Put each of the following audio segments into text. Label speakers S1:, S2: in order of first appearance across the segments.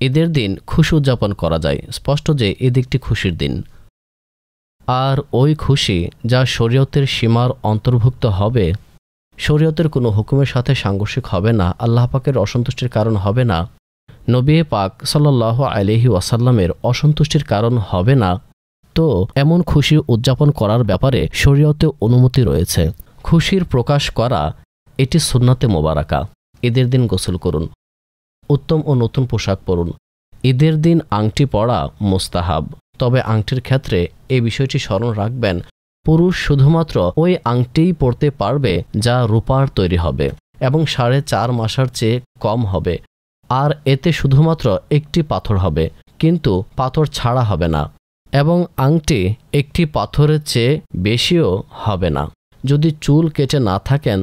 S1: ঈদের দিন খুশি উদযাপন করা যায়। স্পষ্ট যে ঈদ একটি খুশির দিন। আর ওই খুশি যা শরীয়তের সীমার অন্তর্ভুক্ত হবে, শরীয়তের কোনো হুকুমের সাথে সাংঘর্ষিক হবে না, আল্লাহ পাকের অসন্তুষ্টির কারণ হবে না, নবী পাক সাল্লাহ আলহি ওয়াসাল্লামের অসন্তুষ্টির কারণ হবে না, তো এমন খুশি উদযাপন করার ব্যাপারে শরীয়তে অনুমতি রয়েছে। খুশির প্রকাশ করা, এটি সুন্নাতে মোবারাকা। ঈদের দিন গোসল করুন। উত্তম ও নতুন পোশাক পরুন। ঈদের দিন আংটি পরা মোস্তাহাব। তবে আংটির ক্ষেত্রে এ বিষয়টি স্মরণ রাখবেন, পুরুষ শুধুমাত্র ওই আংটিই পরতে পারবে যা রূপার তৈরি হবে এবং সাড়ে চার মাসার চেয়ে কম হবে। আর এতে শুধুমাত্র একটি পাথর হবে, কিন্তু পাথর ছাড়া হবে না এবং আংটি একটি পাথরের চেয়ে বেশিও হবে না। যদি চুল কেটে না থাকেন,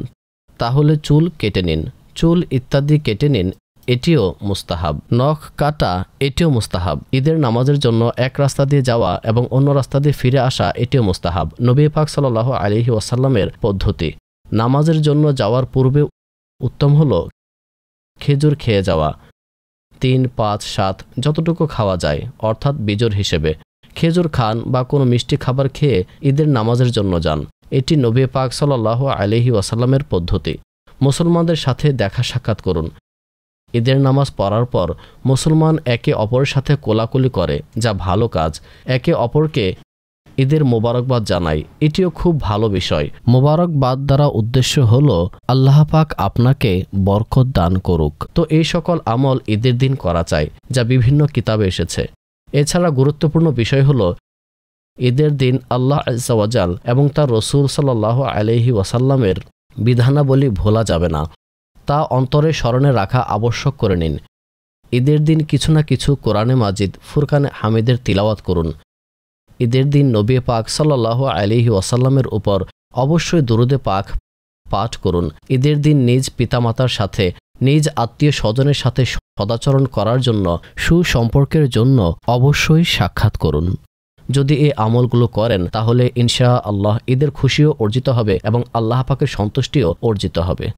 S1: তাহলে চুল কেটে নিন। চুল ইত্যাদি কেটে নিন এটিও মুস্তাহাব। নখ কাটা, এটিও মুস্তাহাব। ঈদের নামাজের জন্য এক রাস্তা দিয়ে যাওয়া এবং অন্য রাস্তা দিয়ে ফিরে আসা, এটিও মুস্তাহাব। নবী পাক সাল্লাহ আলহি ওয়াসাল্লামের পদ্ধতি। নামাজের জন্য যাওয়ার পূর্বে উত্তম হল খেজুর খেয়ে যাওয়া। তিন, পাঁচ, সাত, যতটুকু খাওয়া যায়, অর্থাৎ বিজোর হিসেবে। খেজুর খান বা কোনো মিষ্টি খাবার খেয়ে ঈদের নামাজের জন্য যান। এটি নবী পাক সাল্লাহ আলহি ওয়াসাল্লামের পদ্ধতি। মুসলমানদের সাথে দেখা সাক্ষাৎ করুন। ঈদের নামাজ পড়ার পর মুসলমান একে অপরের সাথে কোলাকুলি করে, যা ভালো কাজ। একে অপরকে ঈদের মোবারকবাদ জানাই এটিও খুব ভালো বিষয়। মোবারকবাদ দ্বারা উদ্দেশ্য হল, আল্লাহ পাক আপনাকে বরকত দান করুক। তো এই সকল আমল ঈদের দিন করা চাই, যা বিভিন্ন কিতাবে এসেছে। এছাড়া গুরুত্বপূর্ণ বিষয় হল, ঈদের দিন আল্লাহ আজাল এবং তার রসুল সাল্লাহ আলহি ওয়াসাল্লামের বিধানাবলী ভোলা যাবে না। তা অন্তরে স্মরণে রাখা আবশ্যক করে নিন। ঈদের দিন কিছু না কিছু কোরআনে মাজিদ, ফুরকানে হামিদের তিলাওয়াত করুন। ঈদের দিন নবী পাক সাল্লাহ আলিহি ওয়াসাল্লামের উপর অবশ্যই দুরুদে পাক পাঠ করুন। ঈদের দিন নিজ পিতামাতার সাথে, নিজ আত্মীয় স্বজনের সাথে সদাচরণ করার জন্য, সুসম্পর্কের জন্য অবশ্যই সাক্ষাৎ করুন। যদি এই আমলগুলো করেন, তাহলে ইনশা আল্লাহ ঈদের খুশিও অর্জিত হবে এবং আল্লাহ পাকের সন্তুষ্টিও অর্জিত হবে।